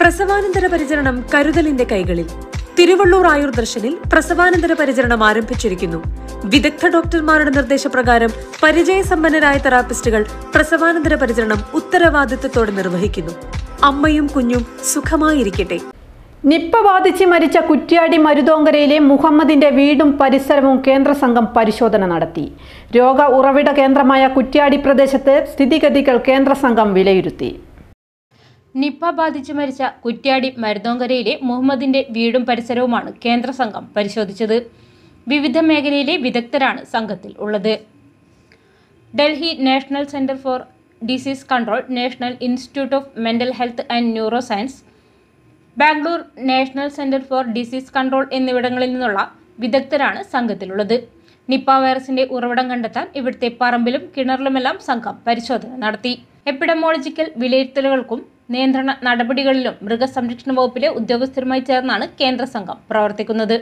പ്രസവാനന്തര പരിചരണം കരുതലിന്റെ കൈകളിൽ. തിരുവള്ളൂർ ആയുർ ദർശനിൽ പ്രസവാനന്തര പരിചരണം ആരംഭിച്ചിരിക്കുന്നു. വിദഗ്ധ ഡോക്ടർമാരുടെ നിർദ്ദേശപ്രകാരം പരിചയസമ്പന്നരായ തെറാപ്പിസ്റ്റുകൾ പ്രസവാനന്തര പരിചരണം ഉത്തരവാദിത്വത്തോടെ നിർവഹിക്കുന്നു. അമ്മയും കുഞ്ഞും സുഖമായിരിക്കട്ടെ. നിപ്പ ബാധിച്ച് മരിച്ച കുറ്റ്യാടി മരുതോങ്കരയിലെ മുഹമ്മദിന്റെ വീടും പരിസരവും കേന്ദ്ര സംഘം പരിശോധന നടത്തി. രോഗ ഉറവിട കേന്ദ്രമായ കുറ്റ്യാടി പ്രദേശത്ത് സ്ഥിതിഗതികൾ കേന്ദ്ര സംഘം വിലയിരുത്തി. നിപ്പ ബാധിച്ച് മരിച്ച കുറ്റ്യാടി മരുതോങ്കരയിലെ മുഹമ്മദിന്റെ വീടും പരിസരവുമാണ് കേന്ദ്ര സംഘം പരിശോധിച്ചത്. വിവിധ മേഖലയിലെ വിദഗ്ധരാണ് സംഘത്തിൽ ഉള്ളത്. Delhi national centre for disease control national institute of mental health and neuroscience Bangalore national centre for disease control എന്നിവിടങ്ങളിൽ നിന്നുള്ള വിദഗ്ധരാണ് സംഘത്തിലുള്ളത്. നിപ്പ വൈറസിന്റെ ഉറവിടം കണ്ടെത്താൻ ഇവിടുത്തെ പറമ്പിലും കിണറിലുമെല്ലാം സംഘം പരിശോധന നടത്തി. എപ്പിഡമോളജിക്കൽ വിലയിരുത്തലുകൾക്കും നിയന്ത്രണ നടപടികളിലും മൃഗസംരക്ഷണ വകുപ്പിലെ ഉദ്യോഗസ്ഥരുമായി ചേർന്നാണ് കേന്ദ്ര സംഘം പ്രവർത്തിക്കുന്നത്.